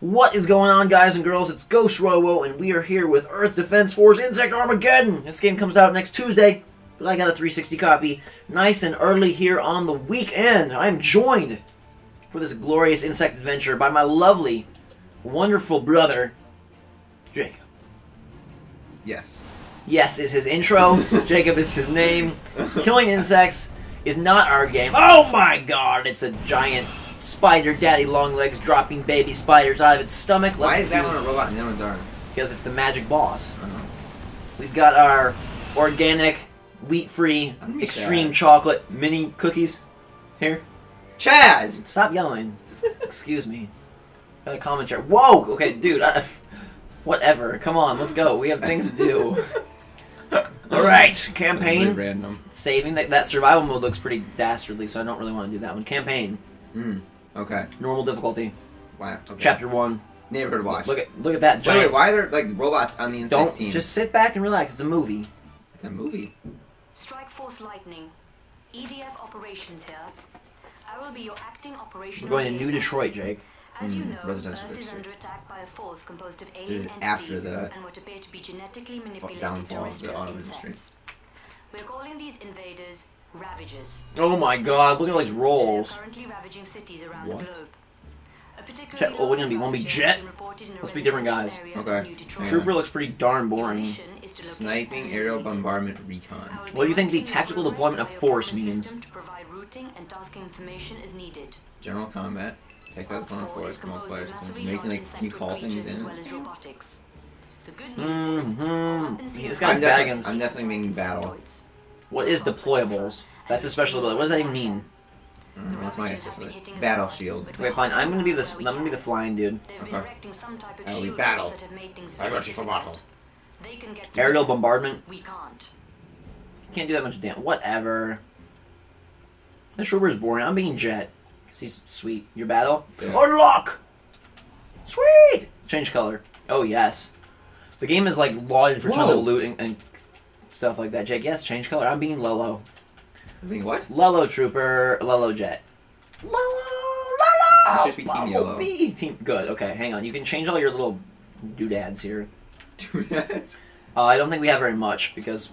What is going on, guys and girls? It's Ghost Robo, and we are here with Earth Defense Force Insect Armageddon. This game comes out next Tuesday, but I got a 360 copy, nice and early here on the weekend. I'm joined for this glorious insect adventure by my lovely, wonderful brother, Jacob. Yes. Yes is his intro. Jacob is his name. Killing insects is not our game. Oh my god, it's a giant spider daddy long legs dropping baby spiders out of its stomach. Why Let's is that do- one a robot and the other one's aren't? Because it's the magic boss. Uh-huh. We've got our organic, wheat-free, extreme sad. chocolate mini cookies here. Chaz! Stop yelling. Excuse me. Got a commentary. Whoa! Okay, dude. I, whatever. Come on, let's go. We have things to do. All right, campaign. random. Saving that that survival mode looks pretty dastardly, so I don't really want to do that one. Campaign, Mm. Okay. normal difficulty, Wow. Okay. chapter one. Neighborhood watch. Look at look at that giant. wait, why are there like robots on the inside don't team? just sit back and relax. It's a movie. It's a movie. Strike Force Lightning. EDF operations here. I will be your acting operation. We're going to New Detroit, Jake. As you Mm, know, residential Earth is district. under attack by a force composed of This alien is entities after the and what appear to be genetically manipulated downfall of the terrestrial auto industry. insects. We're calling these invaders Ravagers. Oh my God! Look at all these rolls. What? the globe. A particularly Check- oh, we're gonna be- wanna be Jet? has been reported in a Let's be different guys. Okay. in New Detroit. Yeah. Trooper looks pretty darn boring. mission is to locate Sniping, aerial bombardment, recon. What do you think the tactical deployment of force means? To provide routing and tasking information as needed. General combat. Take out the Arc opponent four is force, multipliers. Making like you call things in. as well as robotics. The good news is, all Mm-hmm. This guy's I'm definitely- baggins. I'm definitely being battle. Insectoids. What is deployables? That's a special ability. What does that even mean? Mm, that's my Ravages have answer been for hitting it. us Battle shield. Okay, fine. I'm gonna be the I'm gonna be the flying dude. Okay. erecting some type of That'll be battle. walls that have made things I'm very ready for battle. They can get to Aerial bombardment. We can't. Can't do that much damage. Whatever. This trooper is boring. I'm being Jet. Cause he's sweet. Your battle? Yeah. Unlock! Sweet! Change color. Oh, yes. The game is like lauded for tons of loot and, and stuff like that. Jake, yes, change color. I'm being Lolo. I mean, what? Lolo Trooper, Lolo Jet. Lolo! It Lolo! should just be Team Yellow. Bumblebee. Team, good, okay, hang on. You can change all your little doodads here. Do that. Uh, I don't think we have very much because,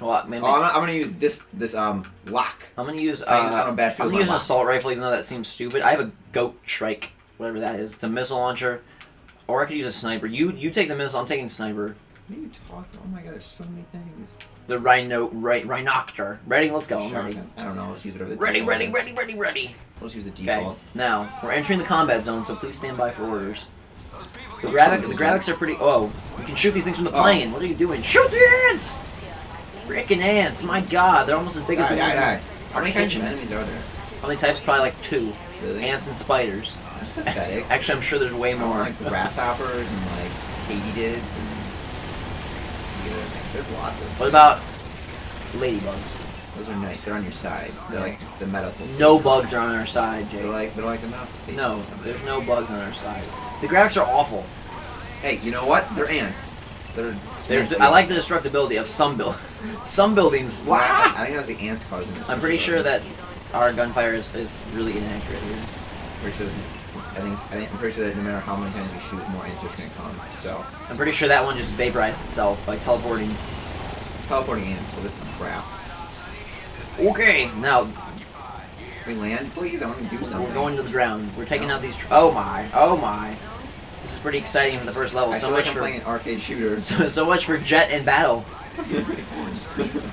well, maybe. Oh, I'm, I'm gonna use this this um lock. I'm gonna use. Uh, I use auto bash I'm gonna use an lock. assault rifle, even though that seems stupid. I have a goat strike, whatever that is. It's a missile launcher, or I could use a sniper. You you take the missile. I'm taking sniper. What are you talking? Oh my god, there's so many things. The rhino right rhinocter. Ready? Let's go. I'm ready. I don't know. Let's use whatever the Ready, default ready, is. ready, ready, ready. Let's use the Okay. Now we're entering the combat zone, so please stand by for orders. The graphics, the graphics are pretty. Oh, you can shoot these things from the Oh. plane. What are you doing? Shoot the ants! Freaking ants! My God, they're almost as big as the ones. our How many kinds of enemies are there? How many types? Probably like two. Really? Ants and spiders. Oh, that's pathetic. Actually, I'm sure there's way More more. like grasshoppers and like katydids and the things. There's lots of. What about ladybugs? Those are nice. They're on your side. They're like the medical. No bugs are on our side, They're like they're like the medical station. No, there's no bugs on our side. The graphics are awful. Hey, you know what? They're ants. They're. There's, I like the destructibility of some build, some buildings. Wow. I think that was the ants causing this. I'm pretty sure that our gunfire is, is really inaccurate here. Pretty sure. I think. I think. I'm pretty sure that no matter how many times you shoot, more ants are gonna come. So I'm pretty sure that one just vaporized itself by teleporting. teleporting ants. Well, this is crap. Okay, now we land, please? I want to do something. we're going to the ground. We're taking out these. Tr- oh my! Oh my! This is pretty exciting for the first level. I So like much I'm for playing an arcade shooter. so, so much for jet and battle.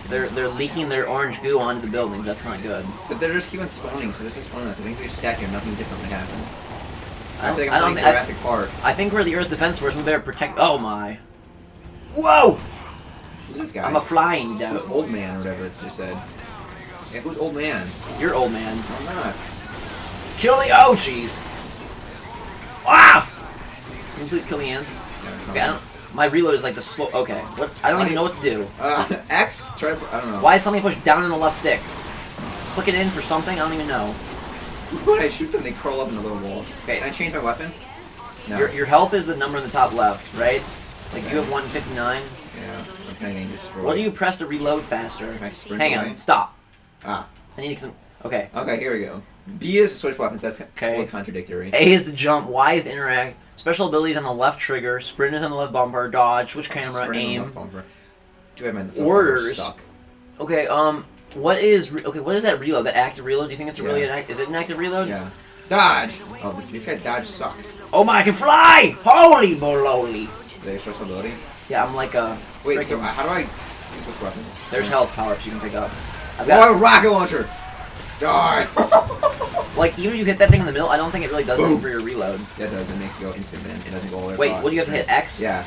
They're they're leaking their orange goo onto the buildings. That's not good. But they're just keep on spawning, so this is pointless. I think we just sat here, nothing different would happen. I I, don't, think I I'm don't. playing I, Jurassic Park. I think we're the Earth Defense Force. We better protect. Oh my! Whoa! Who's this guy? I'm a flying Who's old man or whatever it's just said. Yeah, who's old man? You're old man. I'm not. Kill the oh jeez! Ah! Can you please kill the ants? Okay, I don't. My reload is like the slow. Okay, what? I don't Why even know what to do. Uh, X? Try to. I don't know. Why is something pushed down in the left stick? Click it in for something. I don't even know. When I shoot them, they curl up in a little wall. Okay. Can I change my weapon? No. Your your health is the number in the top left, right? Like you have 159. yeah. I'm kind of getting destroyed. What do you press to reload faster? Can I sprint Hang away? on, stop. Ah. I need some. Okay. Okay, here we go. B is to switch weapons. That's Okay. okay. contradictory. A is to jump. Y is to interact. Special abilities on the left trigger, sprint is on the left bumper, dodge, switch camera, Sprint aim. bumper. Too bad my Orders. Okay, um, what is re- okay? What is that reload? That active reload? Do you think it's a really? Yeah. An, act- is it an active reload? Yeah. Dodge! Oh, this, this guy's dodge sucks. Oh my! I can fly! Holy bologna! Is that your special ability? Yeah, I'm like a. Wait, so freaking- uh, how do I switch weapons? There's health power ups you can pick up. I've got Oh, rocket launcher! Die! like even if you hit that thing in the middle, I don't think it really does anything for your reload. that does, it makes it go instant then. It doesn't go all the way Wait, what do you have to hit? X? Yeah.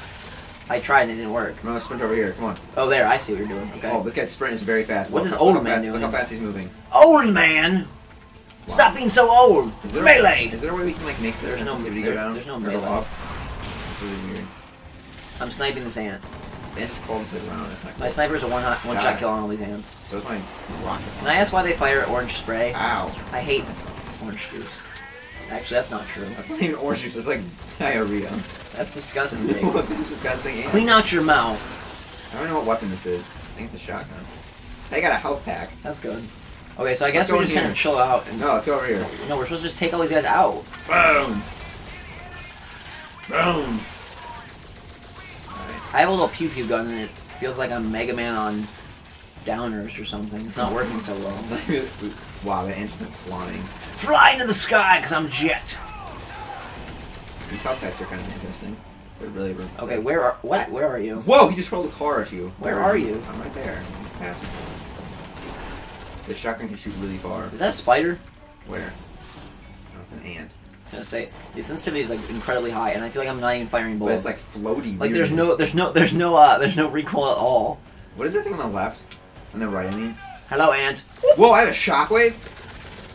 I tried and it didn't work. Gonna sprint over here, come on. Oh, there. I see what you're doing. Okay. Oh, this guy's sprint is very fast. What Look is old look man fast- doing? Look how fast he's moving. Old man! Wow. Stop being so old! Is there, Melee! Is there a way we can like make this There's no- sensitivity there- go down? there's no melee. Really weird. I'm sniping this ant. The ants called to the ground. That's not cool. My sniper's a one hot, one shot kill on all these ants. So is my rocket. Can I ask why they fire orange spray? Ow. I hate orange juice. Actually, that's not true. That's not even orange juice. That's like diarrhea. That's disgusting. Disgusting. Clean out your mouth. I don't know what weapon this is. I think it's a shotgun. I got a health pack. That's good. Okay, so I guess Let's go we in just kind of chill out. And, No, let's go over here. no, we're supposed to just take all these guys out. Boom. Boom. I have a little pew pew gun and it feels like I'm Mega Man on downers or something. It's not working so well. wow, the ant's flying. Fly into the sky because I'm Jet. These health packs are kind of interesting. They're really. really Okay, where are what? Where are you? Whoa! He just rolled a car at you. Where are you? I'm right there. I'm passing. The shotgun can shoot really far. Is that a spider? Where? No, it's an ant. I'm gonna say the sensitivity is like incredibly high, and I feel like I'm not even firing But bullets. it's like floaty. Like there's no, there's no, there's no, uh, there's no recoil at all. What is that thing on the left? On the right, I mean. Hello, ant. Whoa! I have a shockwave.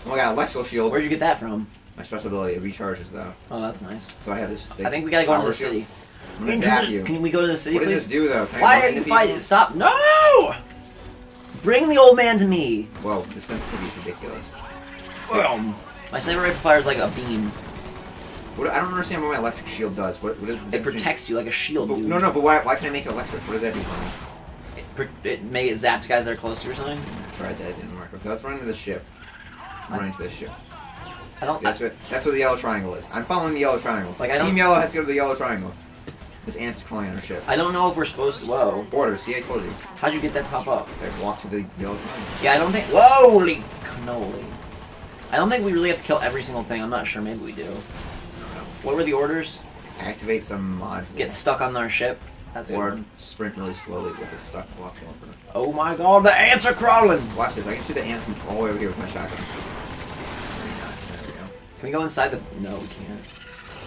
Oh my god, electrical shield. Where'd you get that from? My special ability, it recharges though. Oh, that's nice. So I have this. I think we gotta go into the shield. city. I'm gonna zap you. Can we go to the city, What does please? this do though? Can Why are you fighting? Stop! No! Bring the old man to me. Whoa, the sensitivity is ridiculous. Boom. My sniper rifle fires like a beam. What, I don't understand what my electric shield does. What, what is It protects you like a shield. But, no, no, but why, why can I make it electric? What does that do for me? It, it may it zaps guys that are close to you or something. I tried that, it didn't work. Okay, let's run into the ship. I'm running to the ship. I don't. That's what that's what the yellow triangle is. I'm following the yellow triangle. Like, I Team Yellow has to go to the yellow triangle. This ant's crawling on our ship. I don't know if we're supposed to. Whoa. Orders, see I told you. How'd you get that to pop up? So I walk to the yellow triangle. Yeah, I don't think. Holy cannoli. I don't think we really have to kill every single thing. I'm not sure. Maybe we do. What were the orders? Activate some module. Get stuck on our ship. That's a good or sprint really slowly with a stuck clock over. Oh my god, the ants are crawling! Watch this, I can shoot the ant from all the way over here with my shotgun. There we go. Can we go inside the. No, we can't.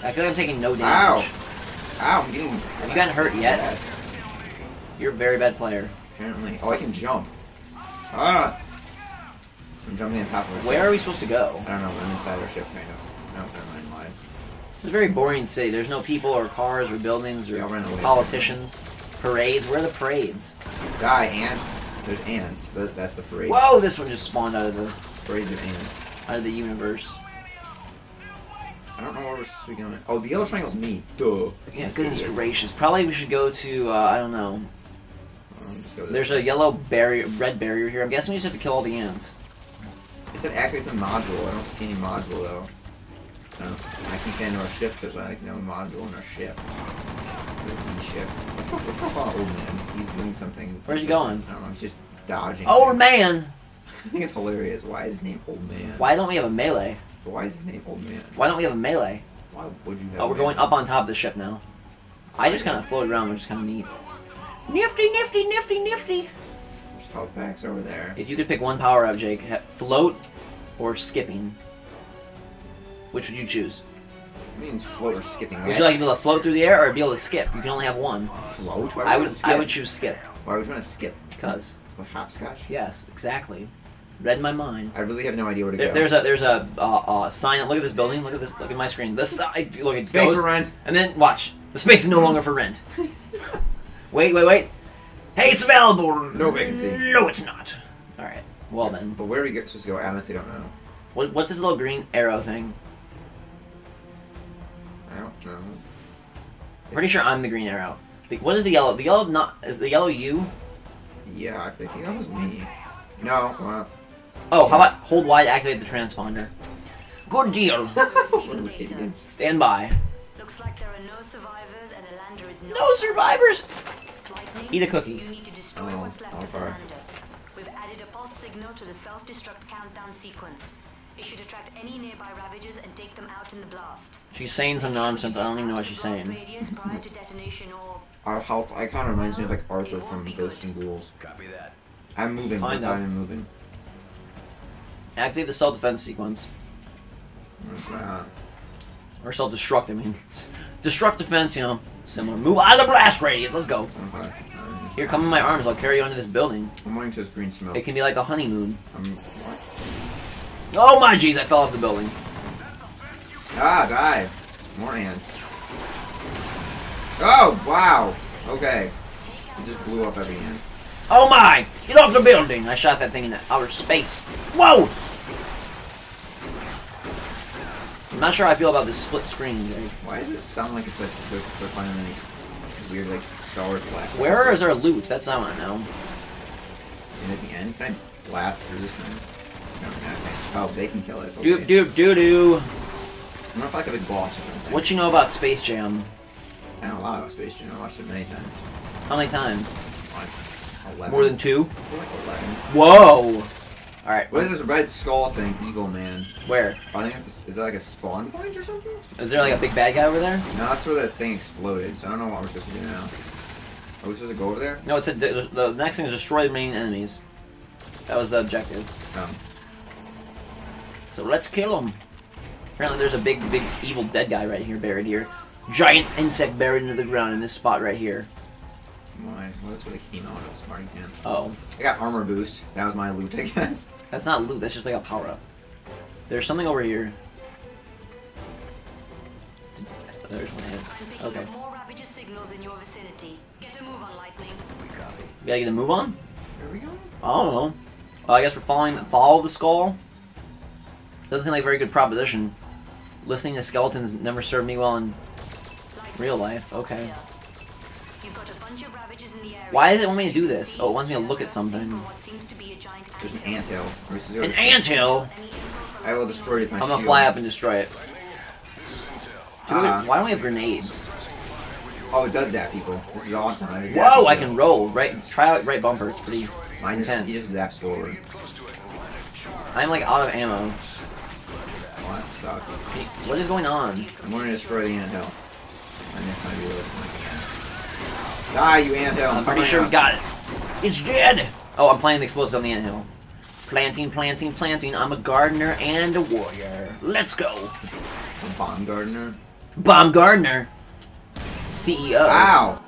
I feel like I'm taking no damage. Ow, I'm getting. Have you gotten hurt yet? Yes. You're a very bad player. Apparently. Oh, I can jump. Ah! I'm jumping on top of ship. Where are we supposed to go? I don't know, I'm inside our ship, kind of. No, never mind, lied. This is a very boring city. There's no people or cars or buildings or Yeah, I'll away. politicians. Parades. Where are the parades? Die, ants. There's ants. Th- That's the parade. Whoa! This one just spawned out of the Parades of ants. out of the universe. I don't know where we're supposed to be going. Oh, the yellow triangle's me. Duh. Yeah, goodness gracious. Probably we should go to uh, I don't know. Um, just go this There's a yellow barrier, red barrier here. I'm guessing we just have to kill all the ants. It said activate some module. I don't see any module though. No. I can't get into our ship. There's like no module in our ship. Ship. Let's go. Let's go follow old man. He's doing something. Where's he going? I don't know. He's just dodging. Old man! I think it's hilarious. Why is his name Old Man? Why don't we have a melee? Why is his name Old Man? Why don't we have a melee? Why would you have? Oh, we're going up on top of the ship now. I just kind of floated around, which is kind of neat. Nifty, nifty, nifty, nifty. There's health packs over there. If you could pick one power up, Jake, float or skipping, which would you choose? I mean, float or skipping. Would you like to be able to float through the air or be able to skip? You can only have one. float? Why I would, skip? I would choose skip. Why would you want to skip? Because, What, hopscotch? yes, exactly. Read my mind. I really have no idea where to There, go. there's a there's a uh, uh, sign. Look at this building. Look at this. Look at my screen. This I, look. It space goes, for rent. and then watch. The space is no longer for rent. wait, wait, wait. Hey, it's available. No vacancy. No, it's not. All right. Well then, But where are we get- supposed to go? I honestly don't know. what, what's this little green arrow thing? I don't know. Pretty sure I'm the green arrow. The, what is the yellow? The yellow not is the yellow you? Yeah, I think that was me. No, well, Oh, how about hold Y to activate the transponder? Good deal. Receiving we're data. idiots. Stand by. Looks like there are no survivors and the is not No survivors! Lightning, Eat a cookie. You need to destroy Oh, what's left of the lander. We've added a pulse signal to the self-destruct countdown sequence. It should attract any nearby Ravagers and take them out in the blast. She's saying some nonsense. I don't even know what she's saying. Prior to detonation or Our health, I kind of reminds me of like Arthur from Ghost and Ghouls. Copy that. I'm moving Find without out. even moving. Activate the self-defense sequence. What's that? Or self-destruct, I mean. Destruct defense, you know. Similar. Move out of the blast radius. Let's go. Okay. Um, Here, come in my arms. I'll carry you onto this building. I'm waiting to this green smoke. It can be like a honeymoon. I'm, what? Oh my jeez, I fell off the building. Ah, die. More ants. Oh, wow. Okay. It just blew up every ant. Oh my! Get off the building! I shot that thing in outer space. Whoa! I'm not sure how I feel about this split screen. Why does it sound like it's like they're, they're finding like weird like Star Wars blast? Where is our loot? That's not what I know. And at the end, can I blast through this thing? Oh, they can kill it. Okay. Doop doop doo doo. I'm not like a big boss or something. What you know about Space Jam? I know a lot about Space Jam. I watched it many times. How many times? Like 11. More than two? Like 11. Whoa! Alright, What is this red skull thing? Evil man. where? I think it's a, is that like a spawn point or something? Is there like a big bad guy over there? No, that's where that thing exploded. So I don't know what we're supposed to do now. Are we supposed to go over there? No, it said the, next thing is destroy the main enemies. That was the objective. No. So let's kill him. Apparently there's a big, big evil dead guy right here, buried here. Giant insect buried into the ground in this spot right here. Why? Well, that's where they came out of. smarting pants. Oh. I got armor boost. That was my loot, I guess. That's not loot, that's just like a power up. There's something over here. There's one hit. I'm picking Okay. more Ravager signals in your vicinity. Get a move on Lightning. We copy. We gotta get a move on? Where are we going? I don't know. Well, I guess we're following follow the skull. Doesn't seem like a very good proposition. Listening to skeletons never served me well in real life. Okay. You've got a bunch of Ravagers in the area. Why does it want me to do this? Oh, it wants me to look at something. From what seems to be a giant There's an anthill. anthill. Or is there- An anthill? Any I will destroy it with my I'm gonna fly up and destroy it. Dude, Uh, why don't we have grenades? Oh, it does zap people. This is awesome. I have a zap Whoa, I shield. can roll. Right, try out right bumper. It's pretty Mine just, intense. he just zaps forward. I'm like out of ammo. That sucks. What is going on? I'm going to destroy the anthill. I missed my reload. Die, ah, you anthill! I'm pretty sure we got it. It's dead. Oh, I'm planting the explosive on the anthill. Planting, planting, planting. I'm a gardener and a warrior. Let's go. A bomb gardener. Bomb gardener. CEO. Ow!